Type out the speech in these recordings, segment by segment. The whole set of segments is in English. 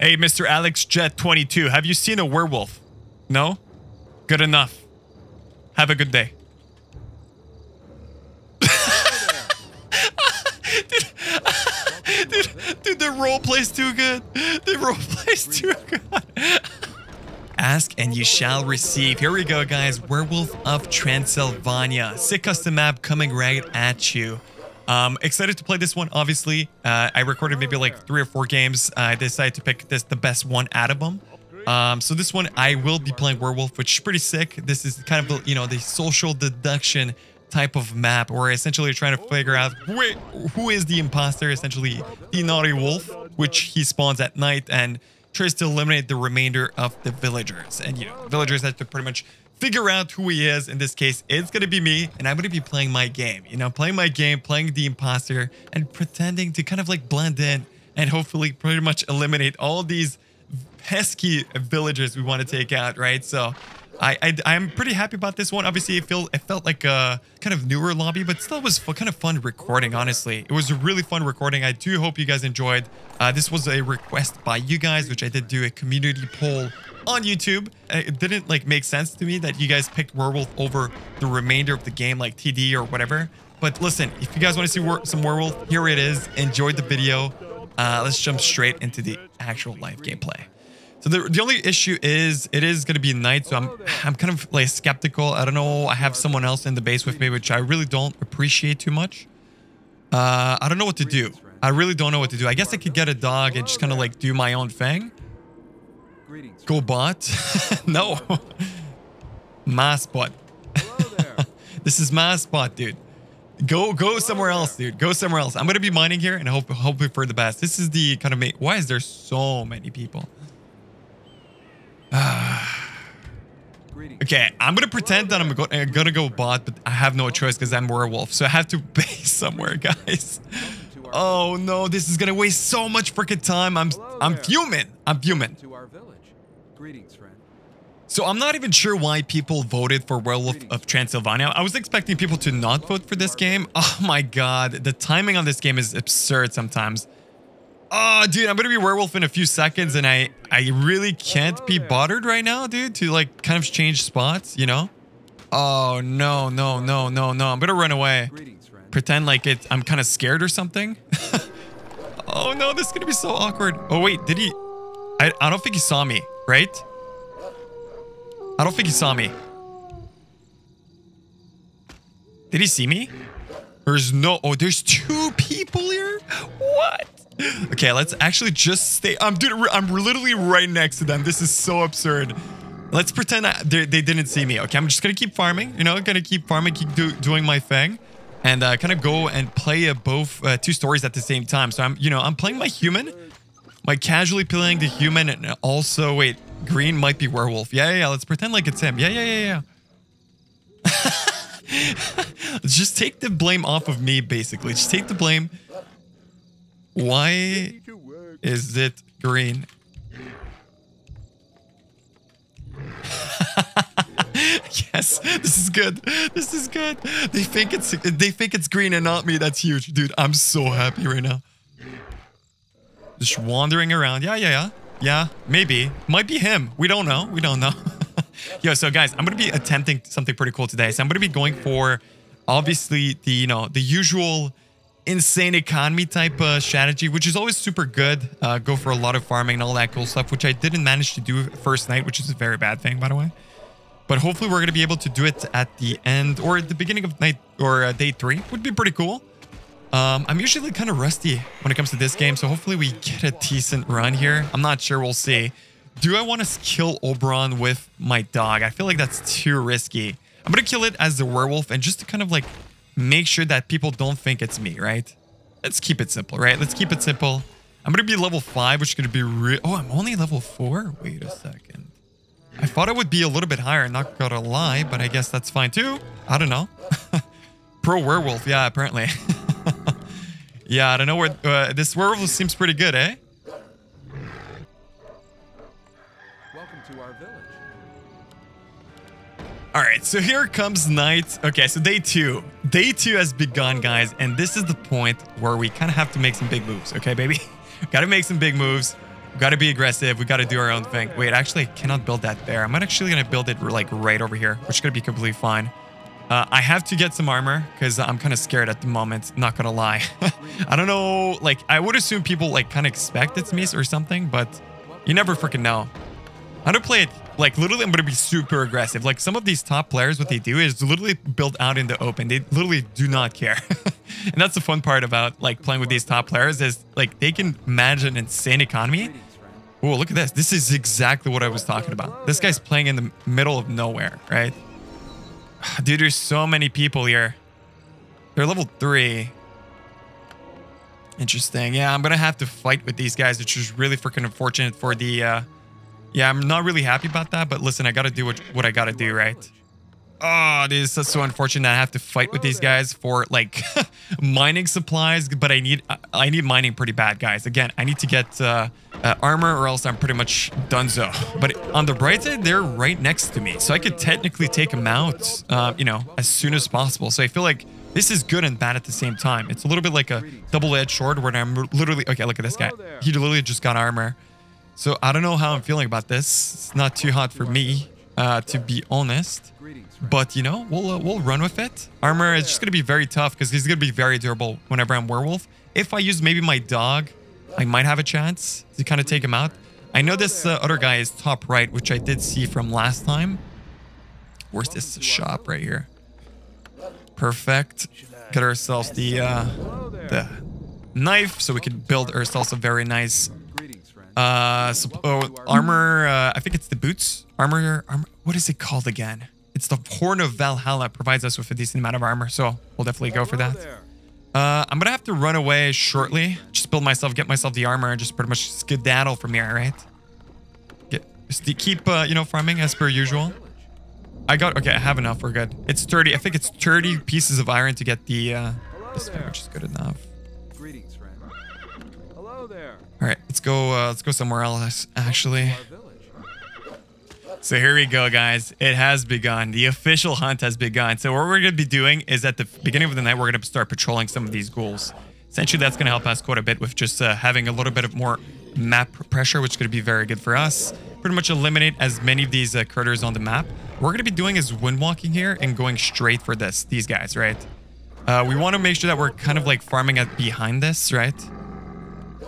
Hey, Mr. Alex Jet 22, have you seen a werewolf? No? Good enough. Have a good day. dude, dude, the role plays too good. The role plays too good. Ask and you shall receive. Here we go, guys. Werewolf of Transylvania. Sick custom map coming right at you. Um, excited to play this one, obviously. Uh, I recorded maybe like three or four games. I decided to pick this the best one out of them. Um, so this one, I will be playing Werewolf, which is pretty sick. This is kind of, you know, the social deduction type of map where essentially you're trying to figure out who, who is the imposter, essentially the naughty wolf, which he spawns at night and tries to eliminate the remainder of the villagers. And, you know, villagers have to pretty much figure out who he is. In this case, it's going to be me, and I'm going to be playing my game. You know, playing my game, playing the imposter, and pretending to kind of like blend in and hopefully pretty much eliminate all these pesky villagers we want to take out, right? So I, I am pretty happy about this one. Obviously, it felt it felt like a kind of newer lobby, but still was kind of fun recording. Honestly, it was a really fun recording. I do hope you guys enjoyed. Uh, this was a request by you guys, which I did do a community poll on YouTube. It didn't like make sense to me that you guys picked Werewolf over the remainder of the game, like TD or whatever. But listen, if you guys want to see some Werewolf, here it is. Enjoyed the video. Uh, let's jump straight into the actual live gameplay. So the, the only issue is it is going to be night, so I'm I'm kind of like skeptical. I don't know. I have someone else in the base with me, which I really don't appreciate too much. Uh, I don't know what to do. I really don't know what to do. I guess I could get a dog and just kind of like do my own thing. Go bot? no. Mass bot. this is mass bot, dude. Go go somewhere else, dude. Go somewhere else. I'm gonna be mining here and hope hoping for the best. This is the kind of mate. Why is there so many people? okay, I'm gonna pretend that I'm go uh, gonna go bot, but I have no choice because I'm werewolf, so I have to base somewhere, guys. Oh no, this is gonna waste so much freaking time. I'm I'm fuming. I'm fuming. Greetings, friend. So I'm not even sure why people voted for Werewolf of Transylvania. I was expecting people to not vote for this game. Oh my god, the timing on this game is absurd sometimes. Oh, dude, I'm gonna be werewolf in a few seconds, and I I really can't be bothered right now, dude, to like kind of change spots, you know? Oh no, no, no, no, no! I'm gonna run away. Pretend like it. I'm kind of scared or something. oh no, this is gonna be so awkward. Oh wait, did he? I I don't think he saw me, right? I don't think he saw me. Did he see me? There's no. Oh, there's two people here. What? Okay, let's actually just stay. I'm dude, I'm literally right next to them. This is so absurd. Let's pretend I, they, they, didn't see me. Okay, I'm just gonna keep farming. You know, gonna keep farming, keep do, doing my thing, and uh, kind of go and play uh, both uh, two stories at the same time. So I'm, you know, I'm playing my human, my casually playing the human, and also wait, green might be werewolf. Yeah, yeah, yeah. Let's pretend like it's him. Yeah, yeah, yeah, yeah. just take the blame off of me, basically. Just take the blame. Why is it green? yes, this is good. This is good. They think it's they think it's green and not me. That's huge, dude. I'm so happy right now. Just wandering around. Yeah, yeah, yeah. Yeah, maybe. Might be him. We don't know. We don't know. Yo, so guys, I'm going to be attempting something pretty cool today. So I'm going to be going for obviously the, you know, the usual insane economy type uh, strategy, which is always super good. Uh, go for a lot of farming and all that cool stuff, which I didn't manage to do first night, which is a very bad thing, by the way. But hopefully we're going to be able to do it at the end or at the beginning of night or uh, day three would be pretty cool. Um, I'm usually kind of rusty when it comes to this game, so hopefully we get a decent run here. I'm not sure. We'll see. Do I want to kill Oberon with my dog? I feel like that's too risky. I'm going to kill it as the werewolf and just to kind of like make sure that people don't think it's me, right? Let's keep it simple, right? Let's keep it simple. I'm going to be level 5, which is going to be real. Oh, I'm only level 4? Wait a second. I thought I would be a little bit higher, not gonna lie, but I guess that's fine too. I don't know. Pro werewolf, yeah, apparently. yeah, I don't know where... Uh, this werewolf seems pretty good, eh? Welcome to our village. All right, so here comes night. Okay, so day two. Day two has begun, guys, and this is the point where we kind of have to make some big moves. Okay, baby? Got to make some big moves. We gotta be aggressive. We gotta do our own thing. Wait, actually, I cannot build that there. I'm actually gonna build it like right over here, which is gonna be completely fine. Uh, I have to get some armor because I'm kind of scared at the moment. Not gonna lie. I don't know. Like, I would assume people like kind of expect it's me or something, but you never freaking know. How to play it? Like, literally, I'm gonna be super aggressive. Like, some of these top players, what they do is literally build out in the open. They literally do not care. and that's the fun part about like playing with these top players is like they can manage an insane economy. Oh, look at this. This is exactly what I was talking about. This guy's playing in the middle of nowhere, right? Dude, there's so many people here. They're level 3. Interesting. Yeah, I'm going to have to fight with these guys, which is really freaking unfortunate for the... Uh... Yeah, I'm not really happy about that, but listen, I got to do what, what I got to do, right? Oh, this is so unfortunate I have to fight with these guys for like mining supplies, but I need I need mining pretty bad, guys. Again, I need to get uh, uh, armor or else I'm pretty much donezo. But on the bright side, they're right next to me, so I could technically take them out, uh, you know, as soon as possible. So I feel like this is good and bad at the same time. It's a little bit like a double-edged sword where I'm literally okay. Look at this guy. He literally just got armor. So I don't know how I'm feeling about this. It's not too hot for me, uh, to be honest. But, you know, we'll, uh, we'll run with it. Armor is just going to be very tough because he's going to be very durable whenever I'm werewolf. If I use maybe my dog, I might have a chance to kind of take him out. I know this uh, other guy is top right, which I did see from last time. Where's this shop right here? Perfect. Get ourselves the, uh, the knife so we can build ourselves a very nice uh, oh, armor, uh, I think it's the boots. Armor, armor, what is it called again? It's the Horn of Valhalla provides us with a decent amount of armor, so we'll definitely go for that. Uh, I'm gonna have to run away shortly. Just build myself, get myself the armor, and just pretty much skedaddle from here, right? Get, keep, uh, you know, farming as per usual. I got, okay, I have enough, we're good. It's 30, I think it's 30 pieces of iron to get the, uh, this which is good enough. Greetings, friend. Hello there. All right, let's go, uh, let's go somewhere else, actually. So here we go, guys. It has begun. The official hunt has begun. So what we're going to be doing is at the beginning of the night, we're going to start patrolling some of these ghouls. Essentially, that's going to help us quite a bit with just uh, having a little bit of more map pressure, which is going to be very good for us. Pretty much eliminate as many of these uh, critters on the map. What we're going to be doing is windwalking here and going straight for this, these guys, right? Uh, we want to make sure that we're kind of like farming at behind this, right?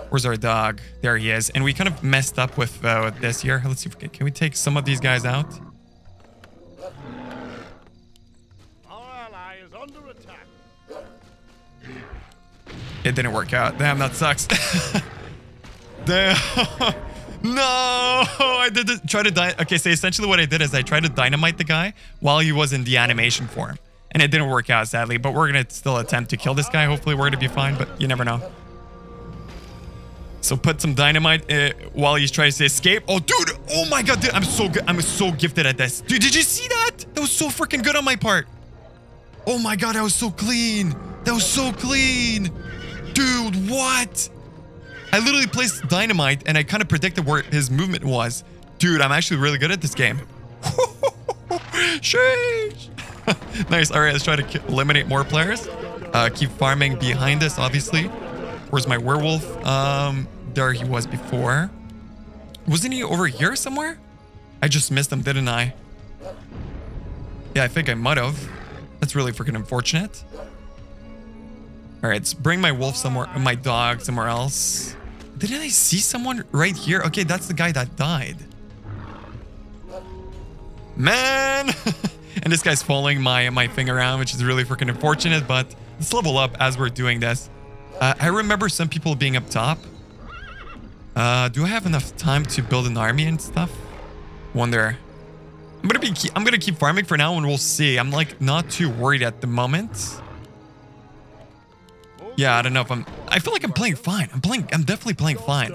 Where's our dog? There he is. And we kind of messed up with, uh, this here. Let's see if we can, can we take some of these guys out? It didn't work out. Damn, that sucks. Damn. no, I did this, try to die. Okay, so essentially what I did is I tried to dynamite the guy while he was in the animation form. And it didn't work out, sadly. But we're going to still attempt to kill this guy. Hopefully we're going to be fine, but you never know. So put some dynamite uh, while he's trying to escape. Oh, dude. Oh my god, dude. I'm so good. I'm so gifted at this. Dude, did you see that? That was so freaking good on my part. Oh my god, that was so clean. That was so clean. Dude, what? I literally placed dynamite and I kind of predicted where his movement was. Dude, I'm actually really good at this game. Sheesh. nice. All right, let's try to eliminate more players. Uh, keep farming behind us, obviously. Where's my werewolf? Um, there he was before. Wasn't he over here somewhere? I just missed him, didn't I? Yeah, I think I might have. That's really freaking unfortunate. All right, let's bring my wolf somewhere, my dog somewhere else. Didn't I see someone right here? Okay, that's the guy that died. Man! and this guy's following my, my thing around, which is really freaking unfortunate, but let's level up as we're doing this. Uh, I remember some people being up top. Uh, do I have enough time to build an army and stuff? Wonder. I'm gonna be. I'm gonna keep farming for now, and we'll see. I'm like not too worried at the moment. Yeah, I don't know if I'm. I feel like I'm playing fine. I'm playing. I'm definitely playing fine.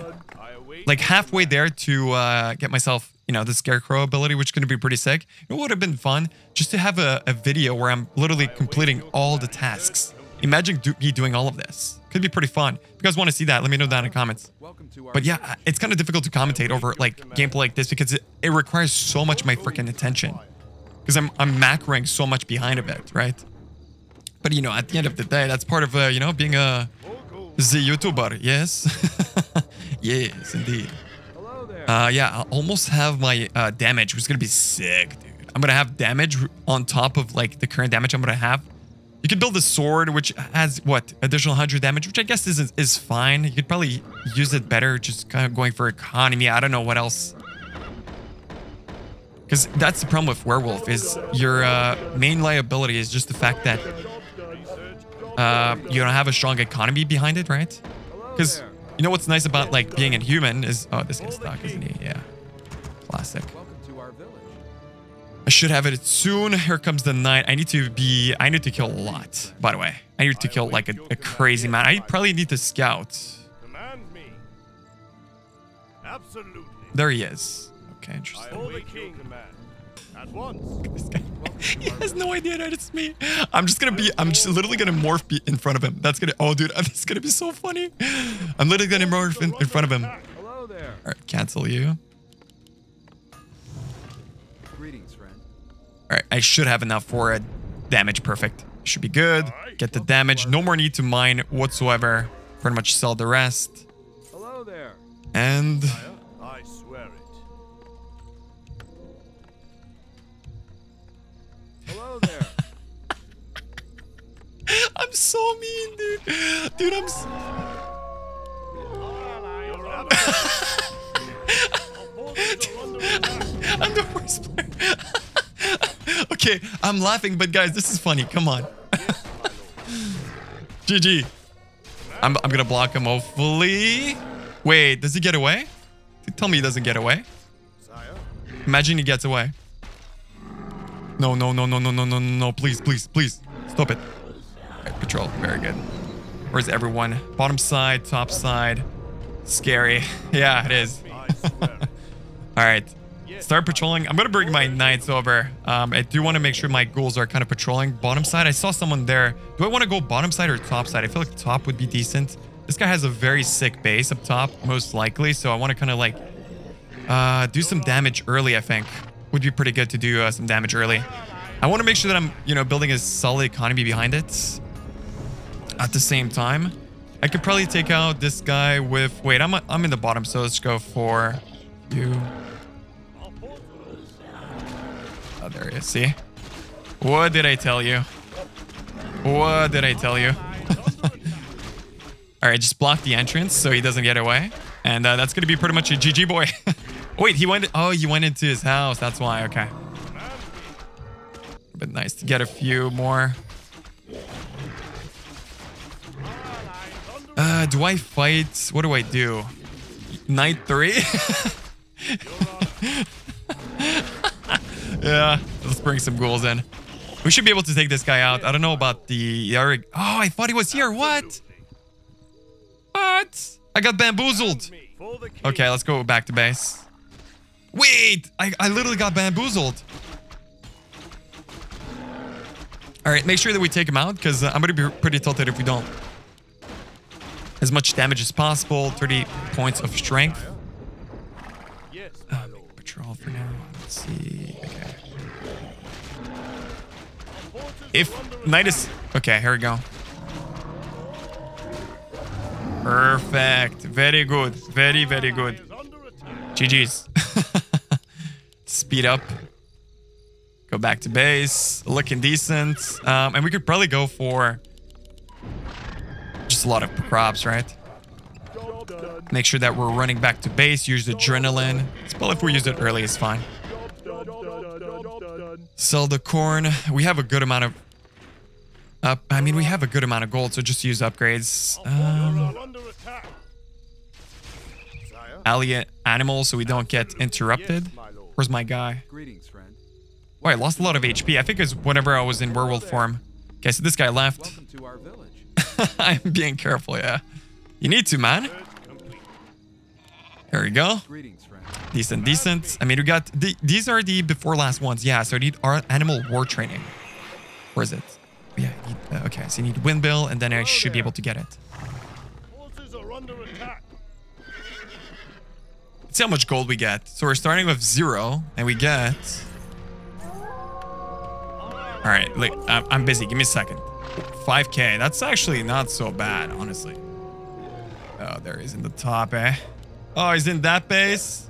Like halfway there to uh, get myself, you know, the scarecrow ability, which is gonna be pretty sick. It would have been fun just to have a, a video where I'm literally completing all the tasks. Imagine do me doing all of this. Could be pretty fun. If you guys want to see that, let me know down in the comments. But yeah, it's kind of difficult to commentate over like gameplay like this because it, it requires so much my freaking attention. Because I'm, I'm macroing so much behind of it, right? But you know, at the end of the day, that's part of, uh, you know, being a the YouTuber. Yes. yes, indeed. Uh, yeah, I'll almost have my uh, damage, which is gonna be sick, dude. I'm gonna have damage on top of like the current damage I'm gonna have. You could build a sword, which has what additional 100 damage, which I guess is is fine. You could probably use it better, just kind of going for economy. I don't know what else. Because that's the problem with werewolf is your uh, main liability is just the fact that uh, you don't have a strong economy behind it, right? Because you know what's nice about like being a human is oh this guy's stuck, isn't he? Yeah, classic. Should have it soon. Here comes the night. I need to be. I need to kill a lot. By the way, I need to kill like a, a crazy man. I probably need to scout. Command me. Absolutely. There he is. Okay, interesting. I await your command. At once. He has no idea that it's me. I'm just gonna be. I'm just literally gonna morph be in front of him. That's gonna. Oh, dude, this is gonna be so funny. I'm literally gonna morph in, in front of him. All Hello there. right, cancel you. All right, I should have enough for a damage perfect. Should be good. Get the damage. No more need to mine whatsoever. Pretty much sell the rest. Hello there. And I swear it. Hello there. I'm so mean, dude. Dude, I'm. s Your absence. Our forces are under attack. I'm the worst player. okay, I'm laughing, but guys, this is funny. Come on. GG. I'm, I'm gonna block him, hopefully. Wait, does he get away? Tell me he doesn't get away. Imagine he gets away. No, no, no, no, no, no, no, no, please, please, please. Stop it. Right, control, very good. Where's everyone? Bottom side, top side. Scary. Yeah, it is. All right. Start patrolling. I'm going to bring my knights over. Um, I do want to make sure my ghouls are kind of patrolling bottom side. I saw someone there. Do I want to go bottom side or top side? I feel like top would be decent. This guy has a very sick base up top, most likely. So I want to kind of like uh, do some damage early, I think. Would be pretty good to do uh, some damage early. I want to make sure that I'm, you know, building a solid economy behind it. At the same time, I could probably take out this guy with... Wait, I'm, I'm in the bottom, so let's go for you. There he is. See? What did I tell you? What did I tell you? All right, just block the entrance so he doesn't get away. And uh, that's going to be pretty much a GG boy. Wait, he went... Oh, you went into his house. That's why. Okay. But nice to get a few more. Uh, do I fight? What do I do? Night three? yeah, let's bring some ghouls in. We should be able to take this guy out. I don't know about the. Oh, I thought he was here. What? What? I got bamboozled. For the king. Okay, let's go back to base. Wait, I, I literally got bamboozled. All right, make sure that we take him out because uh, I'm going to be pretty tilted if we don't. As much damage as possible, 30 points of strength. Yes, Uh, patrol for now. Let's see. If Knight is... Okay, here we go. Perfect. Very good. Very, very good. GG's. Speed up. Go back to base. Looking decent. Um, and we could probably go for just a lot of crops, right? Make sure that we're running back to base. Use adrenaline. Well, if we use it early, it's fine. Sell the corn. We have a good amount of... I mean, we have a good amount of gold, so just use upgrades. Um. Sire. ally animals so we don't get interrupted. Where's my guy? Oh, I lost a lot of HP. I think it's whenever I was in werewolf form. Okay, so this guy left. I'm being careful, yeah. You need to, man. Third complete. Here we go. Decent, decent. I mean, we got... The, these are the before last ones. Yeah, so I need our animal war training. Where is it? Yeah, need, uh, okay, so you need windmill, and then I should be able to get it. Forces are under attack. Let's see how much gold we get. So we're starting with zero, and we get... All right, like, I'm, I'm busy. Give me a second. 5k. That's actually not so bad, honestly. Oh, there he's in the top, eh? Oh, he's in that base?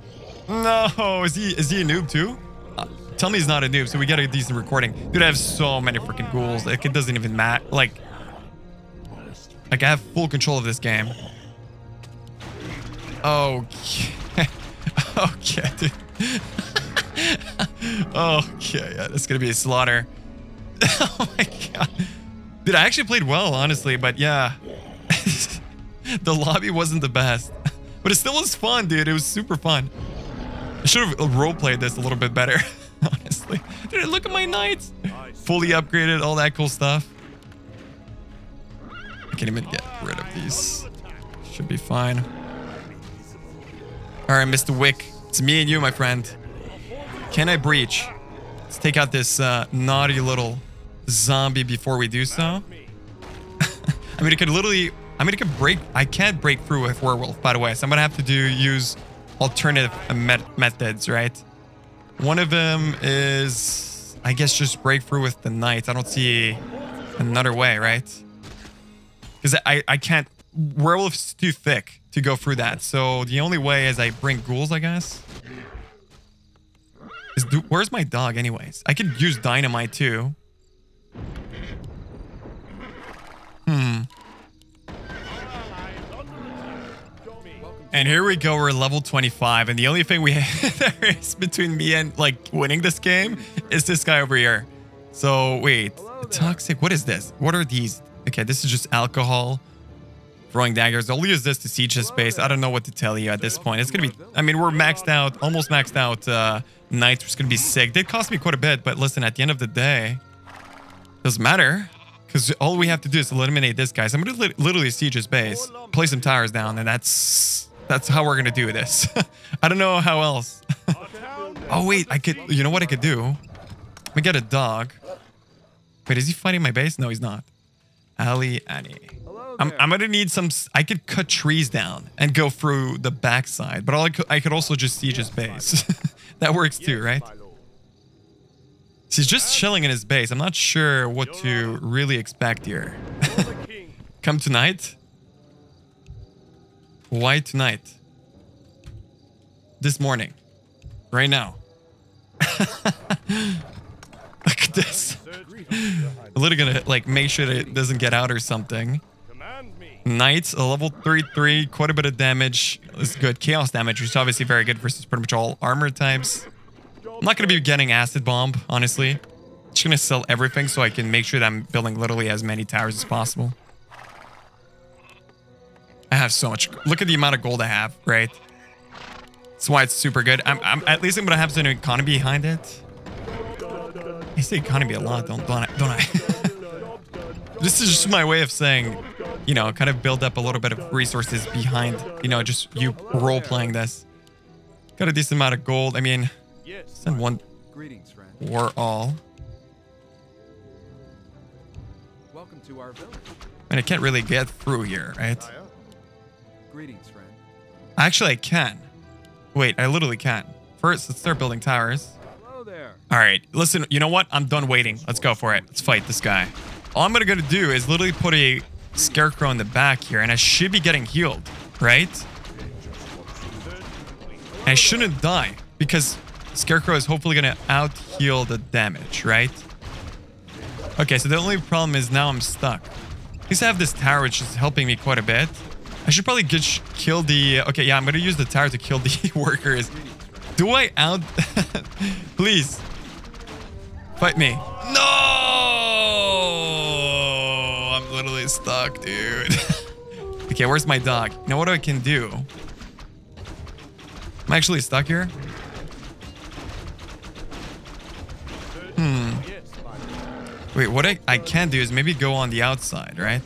No, is he is he a noob too? Uh, tell me he's not a noob, so we get a decent recording. Dude, I have so many freaking ghouls. Like it doesn't even matter. Like, like I have full control of this game. Okay. okay, dude. okay, yeah, that's gonna be a slaughter. oh my god. Dude, I actually played well, honestly, but yeah. the lobby wasn't the best. But it still was fun, dude. It was super fun. I should have roleplayed this a little bit better, honestly. Dude, look at my knights. Fully upgraded, all that cool stuff. I can't even get rid of these. Should be fine. All right, Mr. Wick. It's me and you, my friend. Can I breach? Let's take out this uh, naughty little zombie before we do so. I mean, it could literally... I mean, it could break... I can't break through with Werewolf, by the way. So I'm to have to do use alternative met methods, right? One of them is... I guess just break through with the Knight. I don't see another way, right? Because I, I can't... Werewolf's too thick to go through that. So the only way is I bring ghouls, I guess. Is, where's my dog anyways? I could use dynamite too. And here we go, we're level 25, and the only thing we there is between me and like winning this game is this guy over here. So wait, toxic, what is this? What are these? Okay, this is just alcohol. Throwing daggers. I'll use this to siege the space. I don't know what to tell you at this point. It's gonna be, I mean, we're maxed out, almost maxed out uh, Knights, which is gonna be sick. Did cost me quite a bit, but listen, at the end of the day, doesn't matter. Because all we have to do is eliminate this guy. So I'm gonna li literally siege his base, place some towers down, and that's that's how we're gonna do this. I don't know how else. oh wait, I could. You know what I could do? Let me get a dog. Wait, is he fighting my base? No, he's not. Ali Annie. I'm, I'm gonna need some. I could cut trees down and go through the backside, but all I could, I could also just siege his base. that works too, right? He's just chilling in his base. I'm not sure what to really expect here. Come tonight? Why tonight? This morning. Right now. Look at this. I'm literally gonna like make sure that it doesn't get out or something. Knights, a level 3-3, quite a bit of damage. Is good. Chaos damage, which is obviously very good versus pretty much all armor types. I'm not going to be getting Acid Bomb, honestly. Just going to sell everything so I can make sure that I'm building literally as many towers as possible. I have so much. Look at the amount of gold I have, right? That's why it's super good. I'm, I'm at least I'm going to have some economy behind it. I say economy a lot, don't, don't I? Don't I? this is just my way of saying, you know, kind of build up a little bit of resources behind, you know, just you role-playing this. Got a decent amount of gold. I mean, send one Greetings, friend. war all. Welcome to our village. And I can't really get through here, right? Uh. Greetings, friend. Actually, I can. Wait, I literally can. First, let's start building towers. Hello there. All right, listen, you know what? I'm done waiting. Let's go for it. Let's fight this guy. All I'm gonna gonna do is literally put a scarecrow in the back here, and I should be getting healed, right? And I shouldn't die, because scarecrow is hopefully gonna out-heal the damage, right? Okay, so the only problem is now I'm stuck. At least I have this tower, which is helping me quite a bit. I should probably get kill the... Okay, yeah, I'm gonna use the tower to kill the workers. Do I out... Please. Fight me. No! I'm literally stuck, dude. okay, where's my dog? Now what I can do? Am I'm actually stuck here. Hmm. Wait, what I, I can do is maybe go on the outside, right?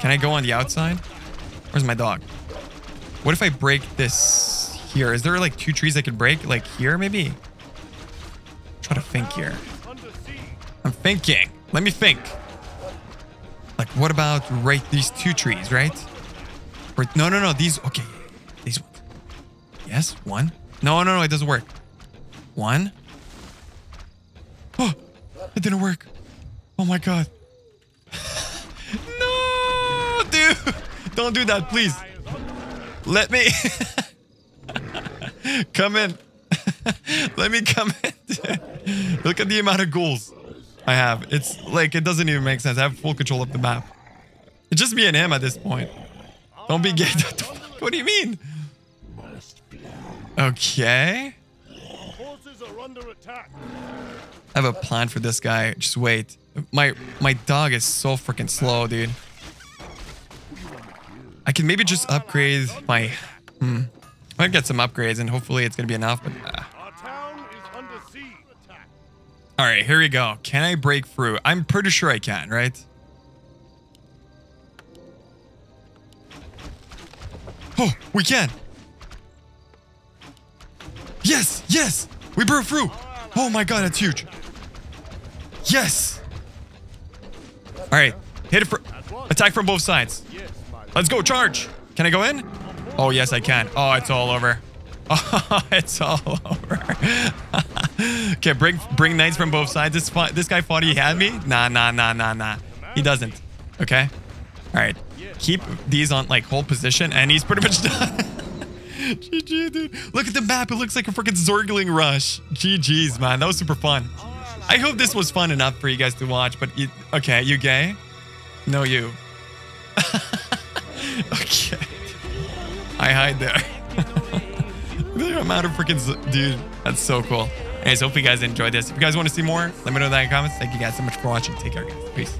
Can I go on the outside? Where's my dog? What if I break this here? Is there like two trees I could break? Like here, maybe? Try to think here. I'm thinking. Let me think. Like, what about right these two trees, right? Or, no, no, no. These. Okay. These ones. Yes. One. No, no, no. It doesn't work. One. Oh, it didn't work. Oh my god. no, dude. Don't do that, please. Let me. come in. Let me come in. Look at the amount of ghouls I have. It's like, it doesn't even make sense. I have full control of the map. It's just me and him at this point. Don't be gay. what do you mean? Okay. Are under attack. I have a plan for this guy. Just wait. My my dog is so freaking slow, dude. I can maybe just upgrade my... Hmm. I might get some upgrades and hopefully it's going to be enough, but... Uh. Our town is under siege. Attack. All right, here we go. Can I break through? I'm pretty sure I can, right? Oh, we can. Yes, yes. We broke through. Oh my god, that's huge. Yes. All right, hit it for attack from both sides. Let's go, charge. Can I go in? Oh, yes, I can. Oh, it's all over. Oh, it's all over. okay, bring bring knights from both sides. This this guy thought he had me. Nah, nah, nah, nah, nah. He doesn't. Okay. All right. Keep these on like hold position, and he's pretty much done. GG, dude. Look at the map. It looks like a freaking Zergling rush. GG's, man. That was super fun. I hope this was fun enough for you guys to watch. But you, okay, you gay? No, you. okay. I hide there. the amount of freaking dude. That's so cool. Anyways, hope you guys enjoyed this. If you guys want to see more, let me know that in the comments. Thank you guys so much for watching. Take care, guys. Peace.